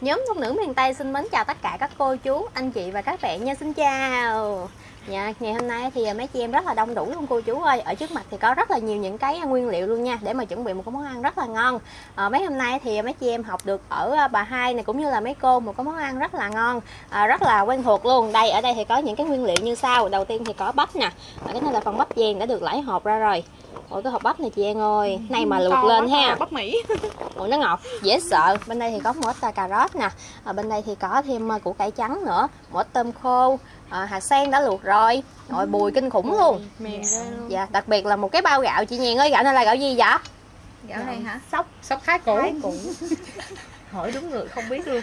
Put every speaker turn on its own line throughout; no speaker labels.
Nhóm Thông nữ miền Tây xin mến chào tất cả các cô chú, anh chị và các bạn nha. Xin chào. Dạ, ngày hôm nay thì mấy chị em rất là đông đủ luôn cô chú ơi. Ở trước mặt thì có rất là nhiều những cái nguyên liệu luôn nha để mà chuẩn bị một cái món ăn rất là ngon. À, mấy hôm nay thì mấy chị em học được ở bà hai này cũng như là mấy cô một cái món ăn rất là ngon, à, rất là quen thuộc luôn. Đây ở đây thì có những cái nguyên liệu như sau. Đầu tiên thì có bắp nè. À, cái này là phần bắp vàng đã được lãi hộp ra rồi. Ôi cái hộp bắp này chị An ơi, này mà luộc lên ha.
Bắp Mỹ.
Ủa nó ngọt, dễ sợ. Bên đây thì có một ít cà rốt nè. À, bên đây thì có thêm củ cải trắng nữa, một tôm khô, à, hạt sen đã luộc rồi. Rồi bùi kinh khủng luôn.
Mềm luôn.
Dạ, đặc biệt là một cái bao gạo chị Nhàn ơi, gạo này là gạo gì vậy?
Gạo này hả?
Sóc, sóc thái củ.
Thái củ. Hỏi đúng người không biết luôn.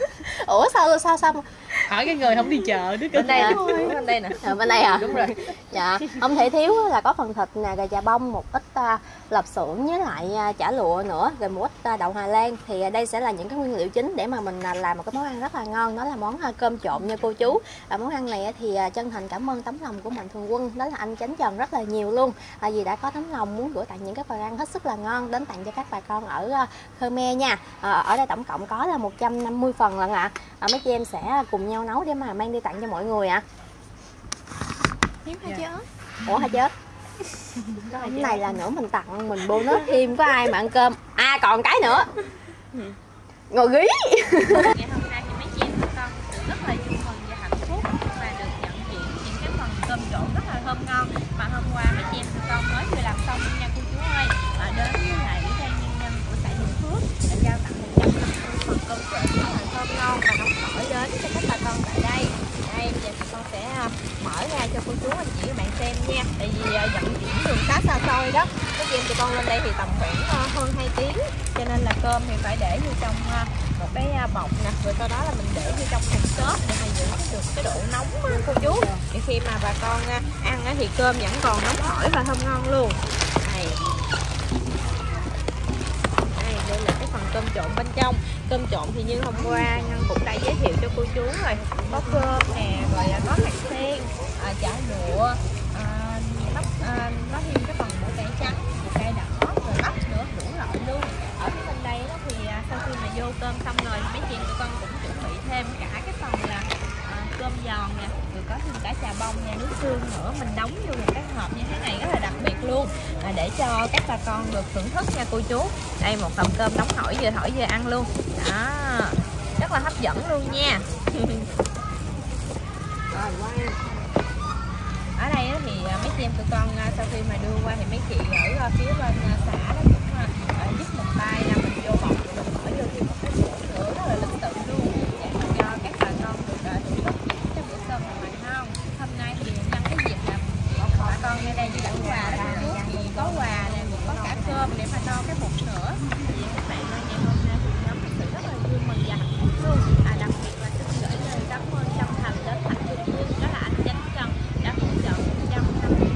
Ủa sao sao sao?
Hỏi cái người không đi chợ đứa
Bên đây
Dạ.
nè, bên đây nè.
À, bên đây à?
Đúng rồi.
Dạ, không thể thiếu là có phần thịt nè, gà chà bông, một ít à, lạp xưởng với lại à, chả lụa nữa, rồi một ít à, đậu Hà Lan. Thì à, đây sẽ là những cái nguyên liệu chính để mà mình à, làm một cái món ăn rất là ngon, đó là món à, cơm trộn nha cô chú. À, món ăn này thì à, chân thành cảm ơn tấm lòng của mạnh thường quân, đó là anh Chánh Trần rất là nhiều luôn. À, vì đã có tấm lòng muốn gửi tặng những cái phần ăn hết sức là ngon đến tặng cho các bà con ở à, Khmer nha. À, ở đây tổng cộng có là 150 phần lần ạ. À, mấy chị em sẽ cùng nhau nấu để mà mang đi tặng cho mọi người ạ.
Hiếm hay chứ?
Ủa hả chết? Cái này là nữa mình tặng mình bonus thêm có ai mà ăn cơm. À còn cái nữa. Ngồi gí
Ngày hôm nay thì mấy chị em của con được rất là vui mừng và hạnh phúc mà được nhận diện những cái phần cơm trộn rất là thơm ngon. Mà hôm qua mấy chị em của con mới vừa làm xong nha cô chú ơi. Và đến với lại ủy ban nhân dân của xã Vĩnh Phước đã trao tặng 150 phần cơm trộn rất là thơm ngon và nóng hổi đến cho các bà con tại đây. Đây bây giờ thì con sẽ à, mở ra cho cô chú anh chị các bạn xem nha. Tại vì à, vận chuyển đường khá xa xôi đó. Cái chị em tụi con lên đây thì tầm khoảng à, hơn 2 tiếng. Cho nên là cơm thì phải để vô trong à, một cái bọc nè. Rồi sau đó là mình để vô trong thùng xốp để mà giữ được cái độ nóng á, cô chú. Thì khi mà bà con ăn thì cơm vẫn còn nóng hổi và thơm ngon luôn. Đây là cái phần cơm trộn bên trong. Cơm trộn thì như hôm qua nhân cũng đã giới thiệu cho cô chú rồi. Có cơm nè rồi à, có hạt sen à, chả lụa à, bắp à, có thêm cái phần bổ cải trắng củ cải đỏ rồi bắp nữa đủ loại luôn. Ở phía bên đây đó thì à, sau khi mà vô cơm xong rồi mấy chị tụi con cũng chuẩn bị thêm cả cái phần là cơm giòn nè rồi có thêm cả trà bông nha nước tương nữa. Mình đóng vô một cái hộp như thế này rất là đặc biệt luôn. À, để cho các bà con được thưởng thức nha cô chú. Đây một phần cơm nóng hổi vừa thổi vừa ăn luôn. Đó rất là hấp dẫn luôn nha. Ở đây thì à, mấy chị em tụi con à, sau khi mà đưa qua thì mấy chị ở à, phía bên xã đó cũng giúp một tay là mình vô bọc rồi mình bỏ vô thêm một cái sữa nữa rất là lịch sự luôn để mà cho các bà con được à, thưởng thức trong bữa cơm này ngon hôm nay thì nhân cái dịp là bà con ngay đây đi tặng quà đó cô chú thì có quà nè Ờ, mình cơm để mà cho cái bụng nữa thì các bạn ơi ngày hôm nay thì nhóm thực sự rất là vui mừng và hạnh phúc luôn à, đặc biệt là xin gửi lời cảm ơn chân thành đến mạnh thường quân đó là anh Chánh Trần đã hỗ trợ 150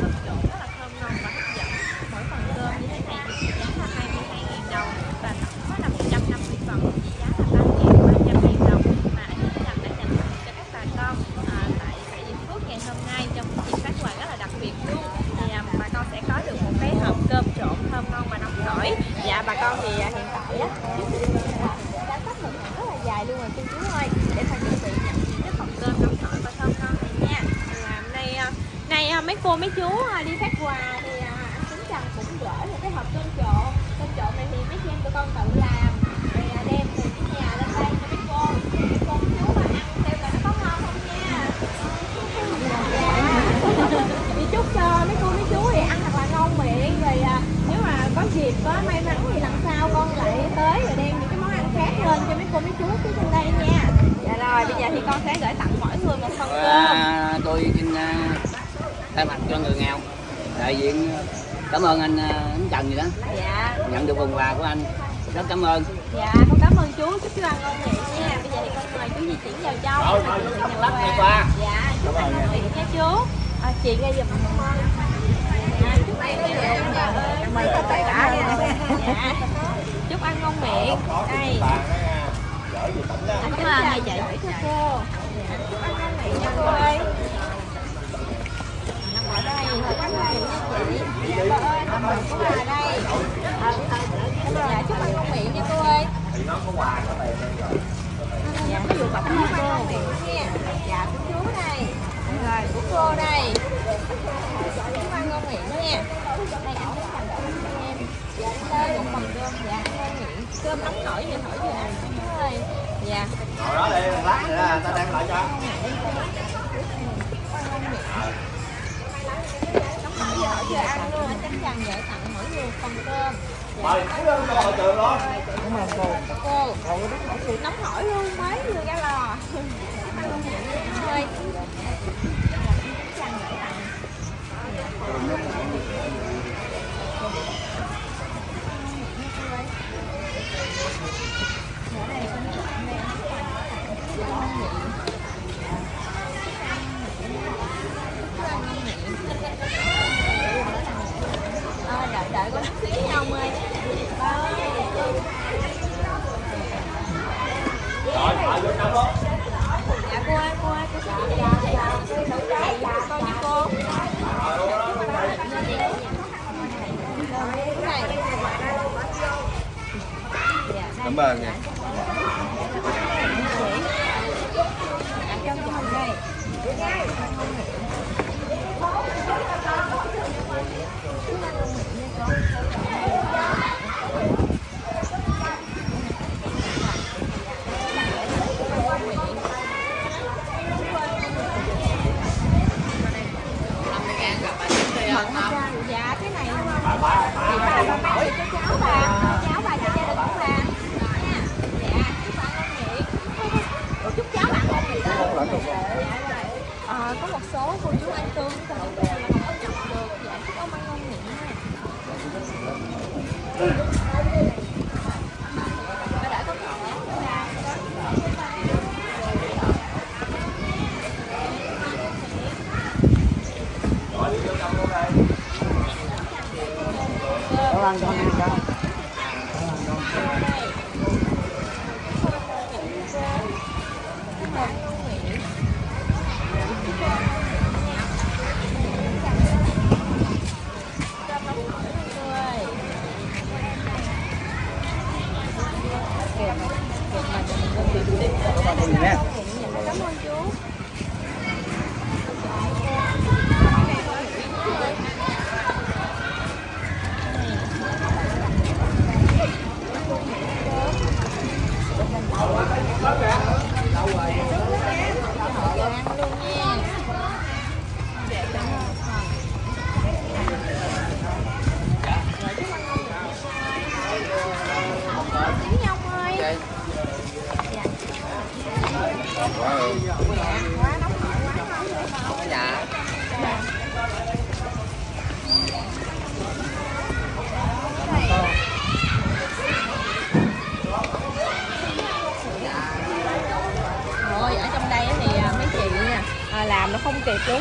phần cơm trộn rất là thơm ngon và hấp dẫn mỗi phần cơm như thế này thì trị giá là 22.000 đồng và tổng có là 150 phần trị giá là 3.300.000 đồng mà anh Chánh Trần đã dành tặng cho các bà con à, tại xã Vĩnh Phước ngày hôm nay trong một dịp phát quà rất là đặc biệt luôn thì à, bà con sẽ có được một cái hộp cơm trộn thơm ngon và nóng hổi dạ bà con thì à, hiện tại á đã sắp một hàng rất là dài luôn rồi cô chú ơi. Để mà chuẩn bị nhận những cái phần cơm nóng hổi và thơm ngon này nha. Làm đây à, này à, à, mấy cô mấy chú đi phát quà thì anh Tính Trần cũng gửi một cái hộp cơm trộn. Cơm trộn này thì mấy chị em tụi con tự làm. Rồi đem từ cái nhà lên đây cho mấy cô. Mấy cô chú mà ăn xem là nó có ngon không nha? Dạ. Thì chúc cho mấy cô mấy chú thì ăn thật là ngon miệng rồi dịp có may mắn thì lần sau con lại tới rồi đem những cái món ăn khác lên cho mấy cô mấy chú phía trên đây nha. Dạ rồi bây giờ thì con sẽ gửi tặng mỗi người một phần cơm.
À, tôi xin à, thay mặt cho người nghèo đại diện à, cảm ơn anh à, anh Trần gì đó.
Dạ.
Nhận được phần quà của anh. Rất cảm ơn.
Dạ con cảm ơn chú chúc chú ăn ngon miệng nha. Bây giờ thì con mời chú di chuyển vào trong.
Rồi, rồi, qua.
dạ chúc ăn ngon miệng nha. chú. À, chị ra giùm chúc ăn chúc ăn ngon miệng. Đây. Anh cảm ơn chị cho cô. Dạ, chúc ăn ngon miệng nha cô ơi. Nằm ở đây cảm ơn chị dạ cô ơi nằm ở cô đây. Dạ chúc ăn ngon miệng nha cô. ơi dạ rồi của cô đây. Chúng ăn ngon miệng nha. Đây ảnh cơm cho em. Đây một phần cơm. Dạ ngon miệng. Cơm nóng hổi vậy hổi vừa ăn. Thôi dạ.
Ngồi đó đi, lát nữa ta đem lại cho.
nóng hổi vừa hổi vừa ăn luôn. Chắc chắn vợ tặng mỗi người phần cơm.
Mời, cứ lên cho hội trường luôn.
cô. Nóng hổi luôn mới vừa ra lò. Ăn ngon miệng thôi Ờ,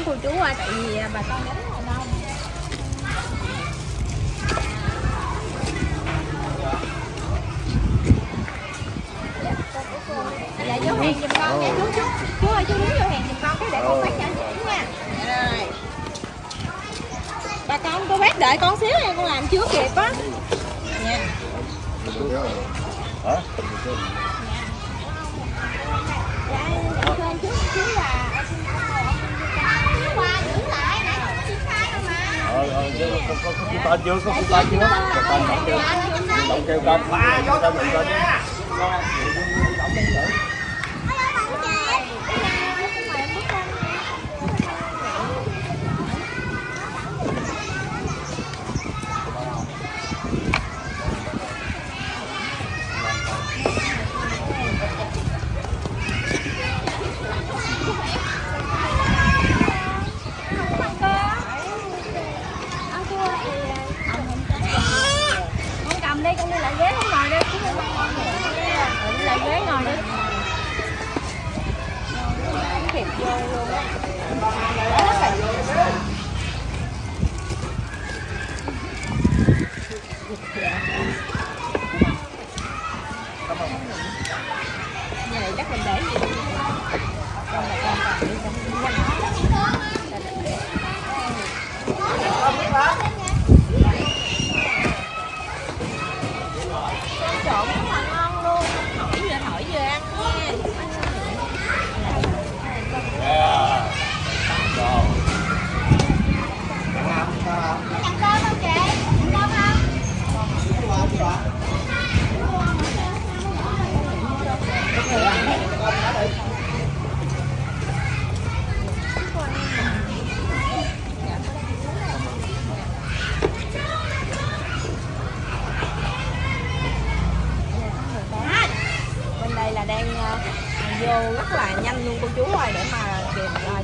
cô chú ơi tại vì à, bà con rất là đông. Dạ vô hàng giùm con nha chú chú. Chú ơi chú đứng vô hàng giùm con cái để con phát cho chị nha. Rồi. Bà con cô bác đợi con xíu nha con làm chưa kịp á. Nha. Dạ, thơm chú chú là qua giữ lại nãy con xin khai rồi mà.
Ờ, ờ, có, có, có kêu tên chưa? Có kêu tên chưa? Có tên động kêu. Động kêu tên. Ba, có tên mình tên nha.
con cầm đi con đi lại ghế con ngồi đi chứ không ngon rồi đi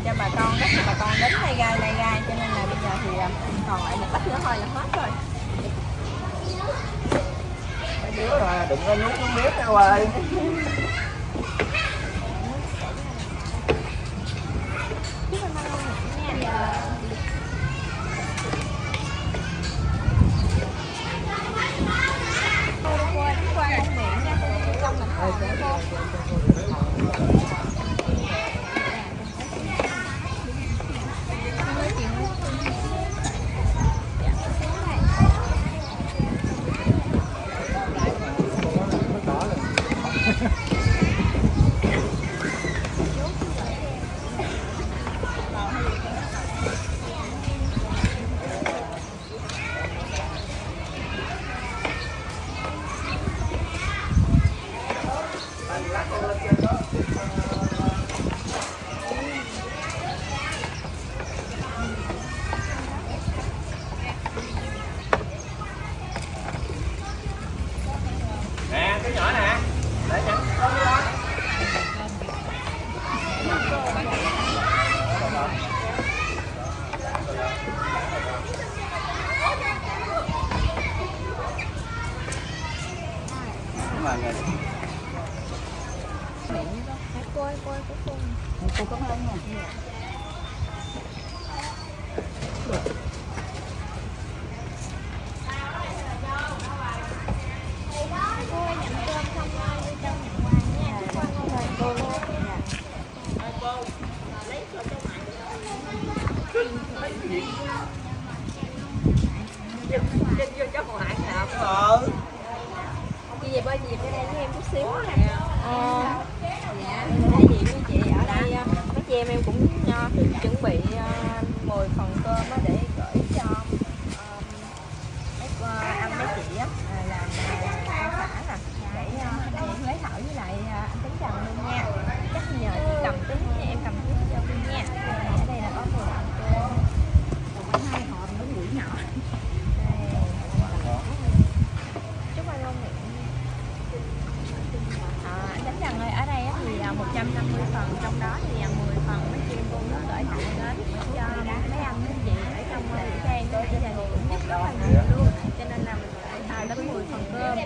cho bà con rất là bà con đến nay gai nay gai. Cho nên là bây giờ thì à, còn lại một bách nữa thôi là hết rồi.
Mấy đứa mà đụng nó nuốt nó miết đâu rồi
phần cơm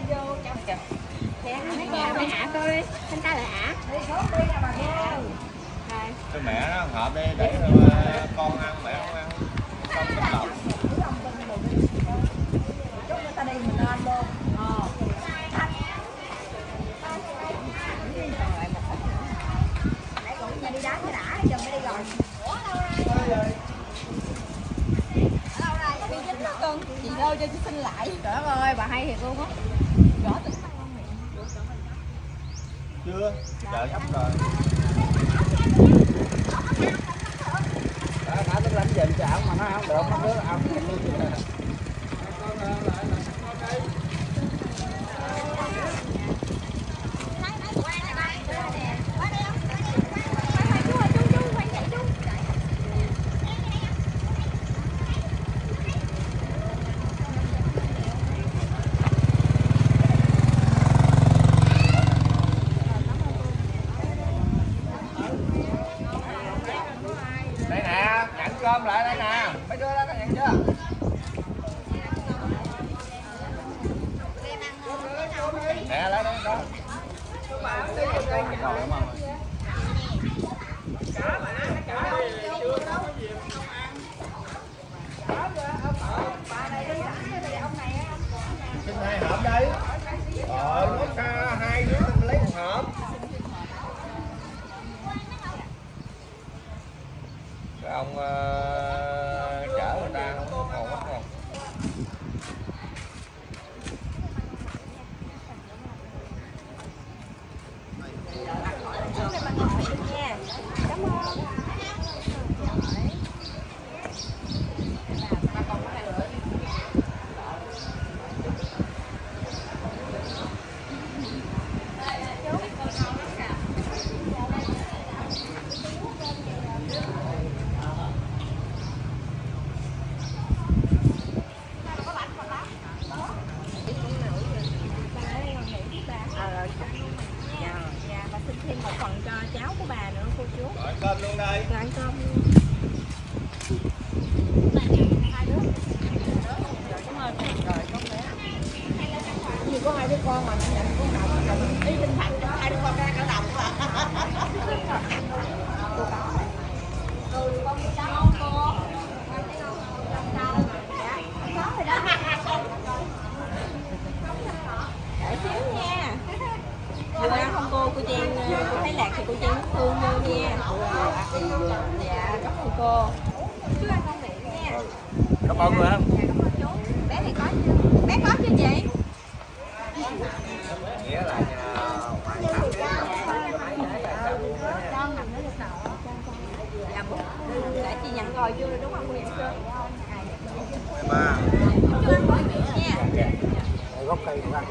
mày ả coi đi thanh ta là hả?
cái mẹ nó hợp đi để ờ, con ăn, mẹ không ăn không
chấm lẩu cho chị xin lại. Trời đất ơi, bà hay thiệt luôn á. Gõ tính tay không
chưa trời ấp rồi.
Đã đã tính lãnh dành chảo mà nó không được, nó
đứa ăn ông ờ, Vừa ăn không cô, cô Trang, cô thấy lạc thì cô Trang thương vô nha Dạ, cảm ơn cô Chú ăn con miệng nha
cảm ơn người em
Bé này có chưa? Bé có chưa chị? 13
gốc cây ra